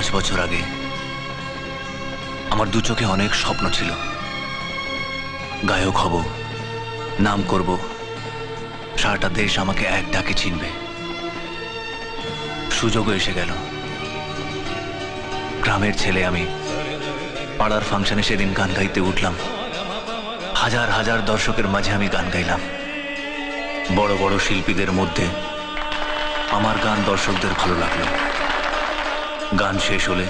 পাঁচ বছর আগে আমার দু চোখে অনেক স্বপ্ন ছিল। গায়ক হব, নাম করব, সারাটা দেশ আমাকে এক ডাকে চিনবে। সুযোগও এসে গেল। গ্রামের ছেলে আমি পাড়ার ফাংশনে সেদিন গান গাইতে উঠলাম। হাজার হাজার দর্শকের মাঝে আমি গান গাইলাম। বড় বড় শিল্পীদের মধ্যে আমার গান দর্শকদের ভালো লাগল। গান শেষ হলে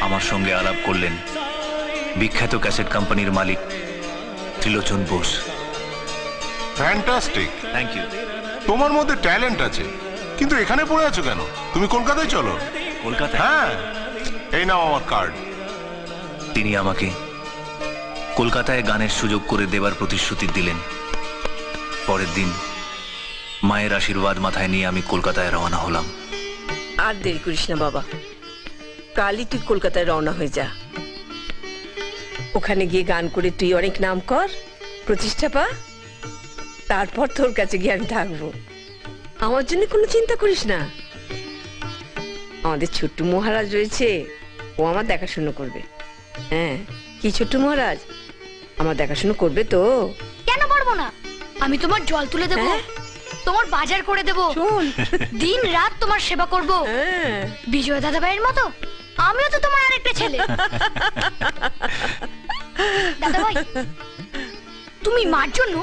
আমার সঙ্গে আলাপ করলেন বিখ্যাত ক্যাসেট কোম্পানির মালিক Trilochan Bose. Fantastic thank you তোমার মধ্যে ট্যালেন্ট আছে কিন্তু এখানে পড়ে আছো কেন? তুমি কলকাতায় চলো। কলকাতায়? হ্যাঁ। এই নাও আমার কার্ড তিনি আমাকে কলকাতায় গানের সুযোগ করে দেবার প্রতিশ্রুতি দিলেন। পরের দিন মায়ের আশীর্বাদ মাথায় নিয়ে আমি কলকাতায় রওনা হলাম। আর দেরি করিস না বাবা। কালই তুই কলকাতায় রওনা হয়ে যা। ওখানে গিয়ে গান করে তুই অনেক নাম কর প্রতিষ্ঠা পা তারপর তোর কাছে গিয়ে আমি থাকব। আমার জন্য কোনো চিন্তা করিস না। আমাদের ছোট্ট মহারাজ রয়েছে ও আমার দেখাশুনো করবে। হ্যাঁ কি ছোট্ট মহারাজ? আমার দেখাশুনো করবে তো? কেন পারব না? আমি তোমার জল তুলে দেবো। হ্যাঁ? তোমার বাজার করে দেবো। শোন। দিন রাত তোমার সেবা করব। হ্যাঁ। বিজয় দাদা ভাইয়ের মতো? আমিও তো তোমার আরেকটা ছেলে। দাদা ভাই তুমি মার জন্য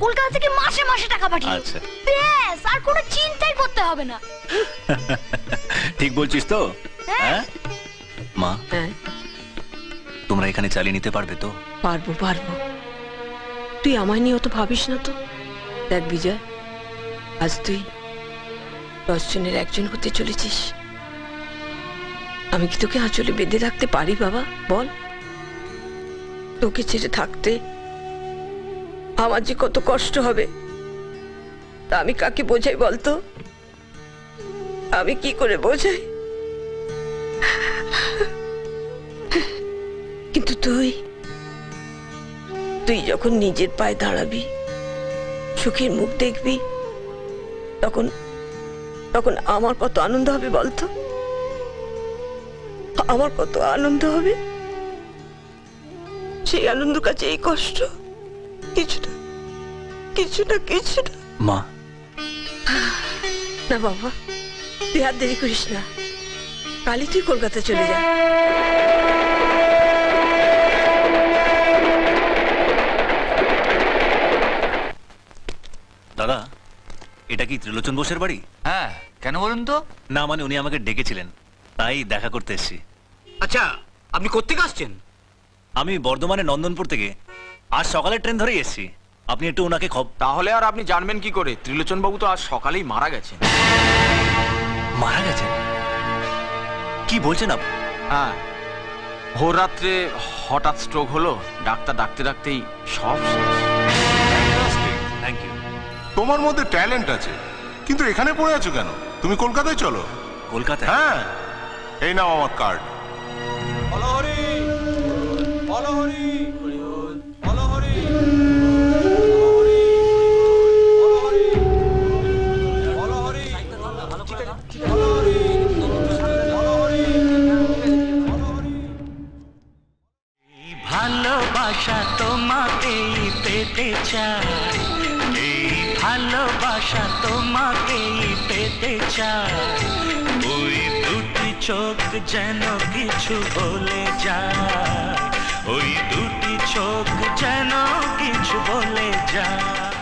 কলকাতা থেকে মাসে মাসে টাকা পাঠিয়ে আচ্ছা। ব্যাস আর কোনো চিন্তাই করতে হবে না। ঠিক বলছিস তো? হ্যাঁ? মা হ্যাঁ। তোমরা এখানে চালিয়ে নিতে পারবে তো? পারব পারব। তুই আমায় নিয়ে অত ভাবিস না তো? দেখ বিজয় আজ তুই দশ জনের একজন হতে চলেছিস। আমি কি তোকে আঁচলে বেঁধে রাখতে পারি, বাবা? বল। তোকে ছেড়ে থাকতে আমার যে কত কষ্ট হবে, তা আমি কাকে বোঝাই বলতো? আমি কি করে বোঝাই? কিন্তু তুই তুই যখন নিজের পায়ে দাঁড়াবি, সুখের মুখ দেখবি তখন তখন আমার কত আনন্দ হবে বলতো? আমার কত আনন্দ হবে? সেই আনন্দ কাছে এই কষ্ট? কিছুটা কিছুটা কিছু না কিছু না মা। না বাবা তুই আর দেরি করিস না। কালই তুই কলকাতা চলে যা দাদা এটা কি ত্রিলোচন বোসের বাড়ি? হ্যাঁ কেন বলুন তো? না মানে উনি আমাকে ডেকেছিলেন তাই দেখা করতে এসেছি। আচ্ছা আপনি কোথেকে আসছেন? আমি বর্ধমানে নন্দনপুর থেকে। আজ সকালে ট্রেন ধরেই এসেছি। আপনি একটু ওনাকে খব তাহলে আর আপনি জানবেন কি করে? ত্রিলোচন বাবু তো আজ সকালেই মারা গেছেন। মারা গেছেন? কি বলছেন আপনি? হ্যাঁ ভোর রাত্রে হঠাৎ স্ট্রোক হলো ডাক্তার ডাকতে ডাকতেই সব শেষ। তোমার মধ্যে ট্যালেন্ট আছে। কিন্তু এখানে পড়ে আছো কেন? তুমি কলকাতায় চলো। কলকাতায়? হ্যাঁ। এই নাও আমার কার্ড ভালোবাসা তোমাকেই পেতে চাই। ভালোবাসা তোমাকেই পেতে চায়। ওই দুটি চোখ যেন কিছু বলে যায়। ওই দুটি চোখ যেন কিছু বলে যায়।